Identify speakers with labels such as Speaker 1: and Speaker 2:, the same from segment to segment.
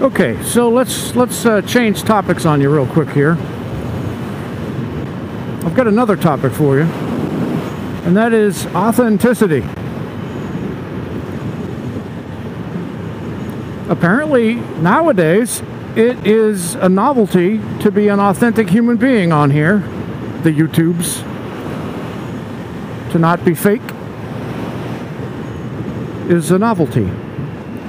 Speaker 1: Okay, so let's let's uh, change topics on you real quick here. I've got another topic for you, and that is authenticity. Apparently, nowadays, it is a novelty to be an authentic human being on here, the YouTubes, to not be fake is a novelty.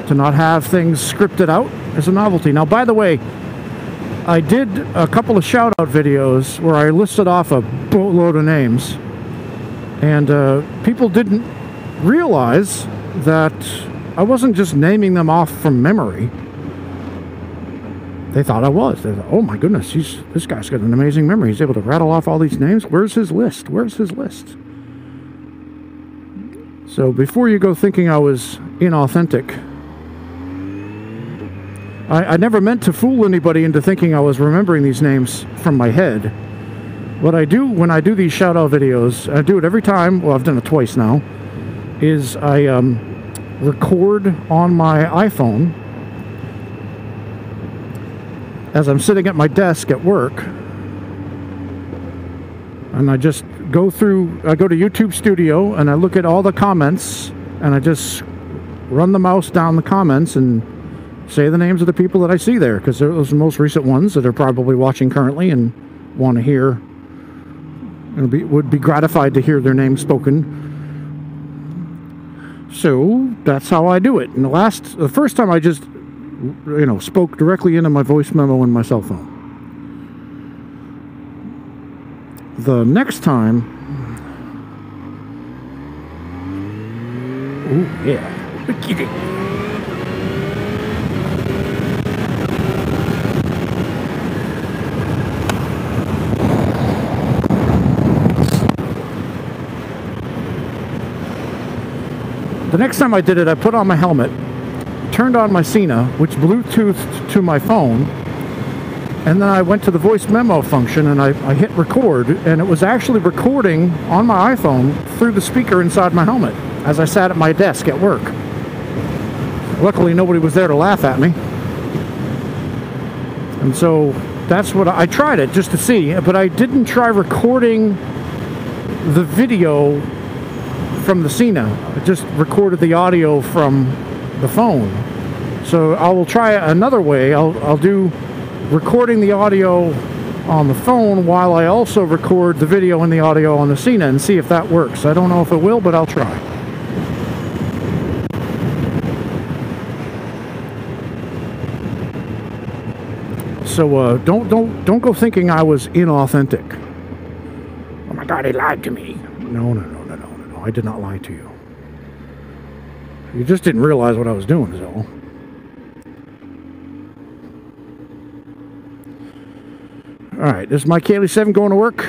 Speaker 1: To not have things scripted out is a novelty. Now, by the way, I did a couple of shout out videos where I listed off a boatload of names, and uh, people didn't realize that I wasn't just naming them off from memory. They thought I was. They thought, oh my goodness, he's, this guy's got an amazing memory. He's able to rattle off all these names. Where's his list? Where's his list? So before you go thinking I was inauthentic, I, I, never meant to fool anybody into thinking I was remembering these names from my head. What I do when I do these shout out videos, I do it every time, well, I've done it twice now, is I um, record on my iPhone as I'm sitting at my desk at work. And I just go through, I go to YouTube Studio and I look at all the comments and I just run the mouse down the comments and say the names of the people that I see there because those are the most recent ones that are probably watching currently and want to hear and be, would be gratified to hear their name spoken. So that's how I do it. And the last, the first time I just, you know, spoke directly into my voice memo in my cell phone. The next time, oh yeah, The next time I did it, I put on my helmet, turned on my Sena, which Bluetoothed to my phone, and then I went to the voice memo function and I, I hit record, and it was actually recording on my iPhone through the speaker inside my helmet as I sat at my desk at work. Luckily, nobody was there to laugh at me. And so that's what I, I tried it just to see, but I didn't try recording the video from the Sena. I just recorded the audio from the phone. So I will try another way. I'll, I'll do recording the audio on the phone while I also record the video and the audio on the Sena and see if that works. I don't know if it will, but I'll try. So uh, don't don't don't go thinking I was inauthentic. Oh my God, he lied to me. No, no, no, no, no. I did not lie to you. You just didn't realize what I was doing, is all. Alright, this is Maikeli 7 going to work,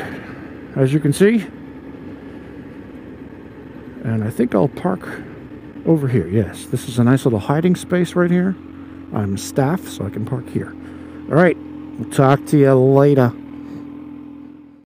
Speaker 1: as you can see. And I think I'll park over here. Yes, this is a nice little hiding space right here. I'm staff, so I can park here. Alright, we'll talk to you later.